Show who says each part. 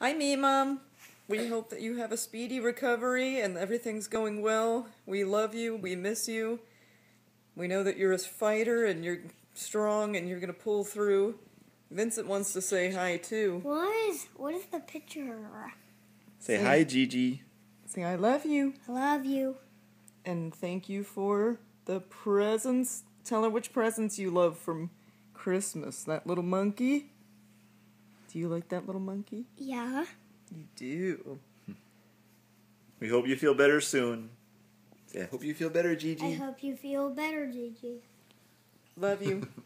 Speaker 1: Hi, me, Mom. We hope that you have a speedy recovery and everything's going well. We love you. We miss you. We know that you're a fighter and you're strong and you're going to pull through. Vincent wants to say hi, too.
Speaker 2: What is what is the picture?
Speaker 3: Say
Speaker 1: Say-
Speaker 3: hi, Gigi.
Speaker 1: Say, I love you.
Speaker 2: I love you.
Speaker 1: And thank you for the presents. Tell her which presents you love from Christmas. That little monkey. Do you like that little monkey?
Speaker 2: Yeah.
Speaker 1: You do.
Speaker 3: We hope you feel better soon. Say, I hope you feel better, Gigi.
Speaker 2: I hope you feel better, Gigi.
Speaker 1: Love you.